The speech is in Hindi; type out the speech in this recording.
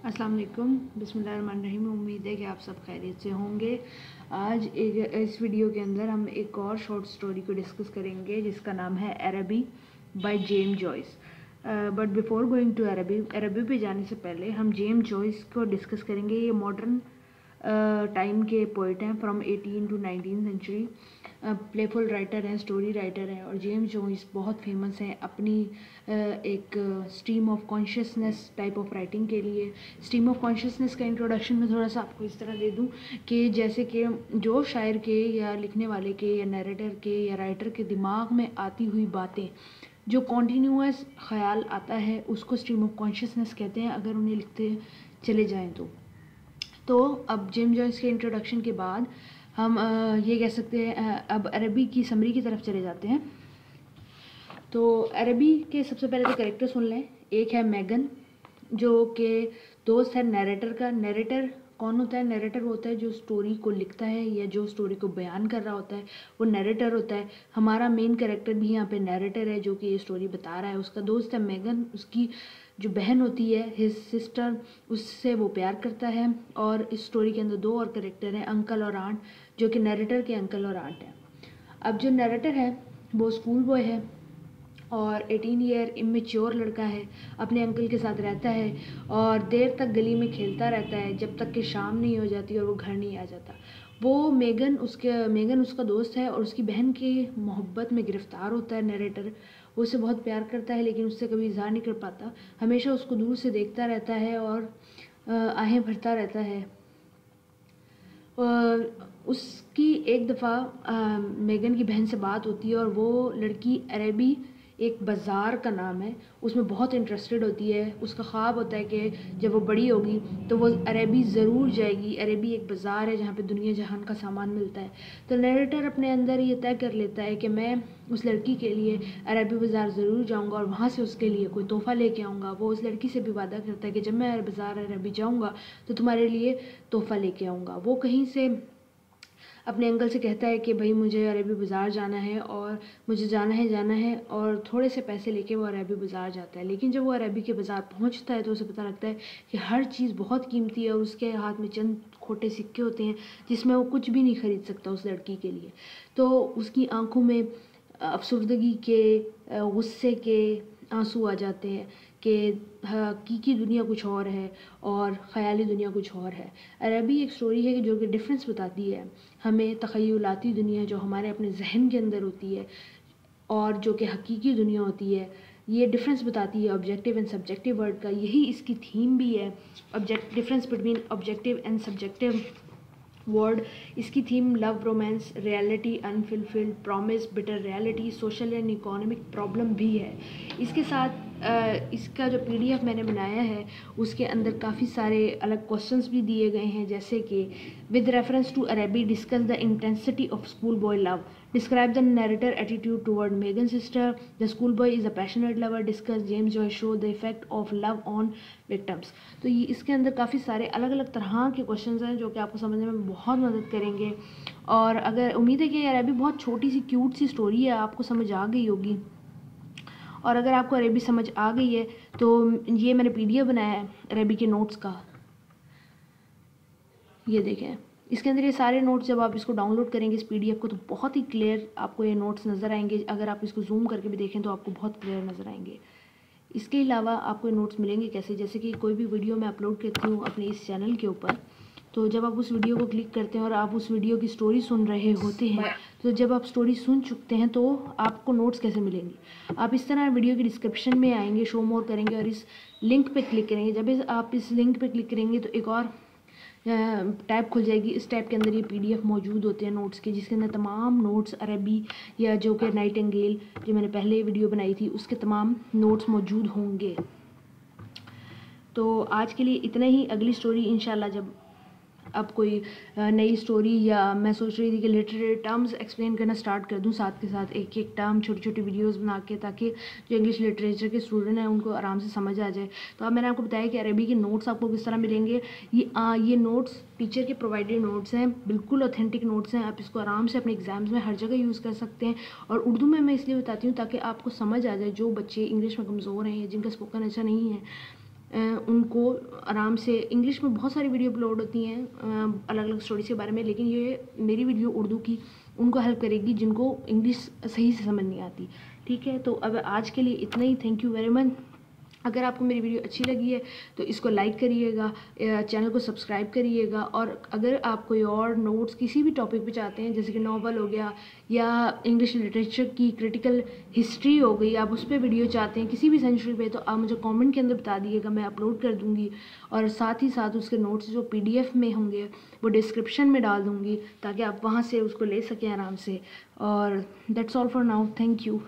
अस्सलाम वालेकुम। बिस्मिल्लाहिर्रहमानिर्रहीम। उम्मीद है कि आप सब खैरियत से होंगे। आज एक, इस वीडियो के अंदर हम एक और शॉर्ट स्टोरी को डिस्कस करेंगे, जिसका नाम है Araby by James Joyce but before going to Araby Araby पे जाने से पहले हम जेम जॉयस को डिस्कस करेंगे। ये मॉडर्न टाइम के पोइट हैं from eighteen to nineteen century playful writer हैं स्टोरी राइटर हैं और जेम्स जोइस बहुत फ़ेमस हैं अपनी एक stream of consciousness type of writing के लिए। स्ट्रीम ऑफ़ कॉन्शियसनेस का इंट्रोडक्शन में थोड़ा सा आपको इस तरह दे दूँ कि जैसे कि जो शायर के या लिखने वाले के या नरेटर के या राइटर के दिमाग में आती हुई बातें, जो कॉन्टीन्यूस ख्याल आता है, उसको स्ट्रीम ऑफ़ कॉन्शियसनेस कहते हैं, अगर उन्हें लिखते चले जाएँ तो। तो अब जेम जॉइस के इंट्रोडक्शन के बाद हम ये कह सकते हैं अब अरबी की समरी की तरफ़ चले जाते हैं। तो अरबी के सबसे पहले तो करेक्टर सुन लें। एक है मैगन जो कि दोस्त है नरेटर का। नरेटर कौन होता है? नरेटर होता है जो स्टोरी को लिखता है या जो स्टोरी को बयान कर रहा होता है। वो नरेटर होता है। हमारा मेन कैरेक्टर भी यहाँ पे नरेटर है, जो कि ये स्टोरी बता रहा है। उसका दोस्त है मैगन उसकी जो बहन होती है हिज सिस्टर उससे वो प्यार करता है और इस स्टोरी के अंदर दो और करेक्टर हैं अंकल और आंट जो कि नरेटर के अंकल और आंट हैं। अब जो नरेटर है, वो स्कूल बॉय है और 18 ईयर इमेच्योर लड़का है, अपने अंकल के साथ रहता है और देर तक गली में खेलता रहता है, जब तक कि शाम नहीं हो जाती और वो घर नहीं आ जाता। वो मेगन, उसके, मेगन उसका दोस्त है और उसकी बहन की मोहब्बत में गिरफ़्तार होता है नरेटर वो उसे बहुत प्यार करता है, लेकिन उससे कभी इजहार नहीं कर पाता। हमेशा उसको दूर से देखता रहता है और आहें भरता रहता है। उसकी एक दफ़ा मेगन की बहन से बात होती है और वो लड़की अरेबी एक बाज़ार का नाम है, उसमें बहुत इंटरेस्टेड होती है, उसका ख्वाब होता है कि जब वो बड़ी होगी तो वो अरेबी ज़रूर जाएगी, अरेबी एक बाज़ार है जहाँ पे दुनिया जहान का सामान मिलता है। तो नरेटर अपने अंदर ये तय कर लेता है कि मैं उस लड़की के लिए अरेबी बाज़ार ज़रूर जाऊँगा और वहाँ से उसके लिए कोई तोहफ़ा लेके आऊँगा। वो उस लड़की से भी वादा करता है कि जब मैं बाज़ार अरेबी जाऊँगा तो तुम्हारे लिए तोहफ़ा लेके आऊँगा। वो कहीं से अपने अंकल से कहता है कि भाई मुझे अरबी बाज़ार जाना है और मुझे जाना है जाना है और थोड़े से पैसे लेके वो अरबी बाज़ार जाता है। लेकिन जब वो अरबी के बाज़ार पहुँचता है तो उसे पता लगता है कि हर चीज़ बहुत कीमती है और उसके हाथ में चंद खोटे सिक्के होते हैं जिसमें वो कुछ भी नहीं ख़रीद सकता उस लड़की के लिए। तो उसकी आँखों में अफसरदगी के गुस्से के आँसू आ जाते हैं। कि हकीकी दुनिया कुछ और है और ख़याली दुनिया कुछ और है। अरबी एक स्टोरी है जो कि डिफरेंस बताती है। हमें तखयलाती दुनिया जो हमारे अपने जहन के अंदर होती है और जो कि हकीकी दुनिया होती है, ये डिफरेंस बताती है ऑब्जेक्टिव एंड सब्जेक्टिव वर्ड का। यही इसकी थीम भी है। Object difference between objective and subjective word इसकी theme love romance reality unfulfilled promise bitter reality social and economic problem भी है। इसके साथ इसका जो पीडीएफ मैंने बनाया है, उसके अंदर काफ़ी सारे अलग क्वेश्चंस भी दिए गए हैं, जैसे कि with reference to Araby discuss the intensity of school boy love describe the narrator attitude toward Megan sister the school boy is a passionate lover discuss James Joy show the effect of love on victims तो ये, इसके अंदर काफ़ी सारे अलग अलग तरह के क्वेश्चन हैं, जो कि आपको समझने में बहुत मदद करेंगे। और अगर, उम्मीद है कि अभी बहुत छोटी सी क्यूट सी स्टोरी है, आपको समझ आ गई होगी। और अगर आपको अरेबी समझ आ गई है तो ये मैंने पीडीएफ बनाया है, अरेबी के नोट्स का। ये देखें, इसके अंदर ये सारे नोट्स जब आप इसको डाउनलोड करेंगे इस पीडीएफ को तो बहुत ही क्लियर आपको ये नोट्स नज़र आएँगे। अगर आप इसको जूम करके भी देखें तो आपको बहुत क्लियर नज़र आएँगे। इसके अलावा आपको नोट्स मिलेंगे कैसे? जैसे कि कोई भी वीडियो मैं अपलोड करती हूँ अपने इस चैनल के ऊपर तो जब आप उस वीडियो को क्लिक करते हैं और आप उस वीडियो की स्टोरी सुन रहे होते हैं तो जब आप स्टोरी सुन चुकते हैं तो आपको नोट्स कैसे मिलेंगे? आप इस तरह वीडियो की डिस्क्रिप्शन में आएँगे शो मोर करेंगे और इस लिंक पे क्लिक करेंगे। जब इस आप इस लिंक पे क्लिक करेंगे तो एक और टैब खुल जाएगी। इस टैब के अंदर ये पीडीएफ मौजूद होते हैं नोट्स के जिसके अंदर तमाम नोट्स अरबी या जो कि नाइट एंगेल जो मैंने पहले वीडियो बनाई थी उसके तमाम नोट्स मौजूद होंगे। तो आज के लिए इतना ही। अगली स्टोरी इंशाल्लाह जब अब कोई नई स्टोरी या मैं सोच रही थी कि लिटरेरी टर्म्स एक्सप्लेन करना स्टार्ट कर दूँ साथ के साथ एक एक टर्म छोटी छोटी वीडियोस बना के ताकि जो इंग्लिश लिटरेचर के स्टूडेंट हैं उनको आराम से समझ आ जाए। तो अब मैंने आपको बताया कि अरबी के नोट्स आपको किस तरह मिलेंगे। ये आ, ये नोट्स टीचर के प्रोवाइडेड नोट्स हैं बिल्कुल ऑथेंटिक नोट्स हैं। आप इसको आराम से अपने एग्ज़ाम्स में हर जगह यूज़ कर सकते हैं। और उर्दू में मैं इसलिए बताती हूँ ताकि आपको समझ आ जाए जो बच्चे इंग्लिश में कमज़ोर हैं या जिनका स्पोकन अच्छा नहीं है। उनको आराम से इंग्लिश में बहुत सारी वीडियो अपलोड होती हैं अलग अलग स्टोरीज के बारे में, लेकिन ये मेरी वीडियो उर्दू की उनको हेल्प करेगी, जिनको इंग्लिश सही से समझ नहीं आती। ठीक है तो अब आज के लिए इतना ही। थैंक यू वेरी मच अगर आपको मेरी वीडियो अच्छी लगी है तो इसको लाइक करिएगा चैनल को सब्सक्राइब करिएगा, और अगर आप कोई और नोट्स किसी भी टॉपिक पे चाहते हैं, जैसे कि नावल हो गया, या इंग्लिश लिटरेचर की क्रिटिकल हिस्ट्री हो गई, आप उस पर वीडियो चाहते हैं किसी भी सेंचुरी पे तो आप मुझे कमेंट के अंदर बता दिएगा मैं अपलोड कर दूँगी, और साथ ही साथ उसके नोट्स जो पीडीएफ में होंगे, वो डिस्क्रिप्शन में डाल दूँगी, ताकि आप वहाँ से उसको ले सकें आराम से। और that's all for now thank you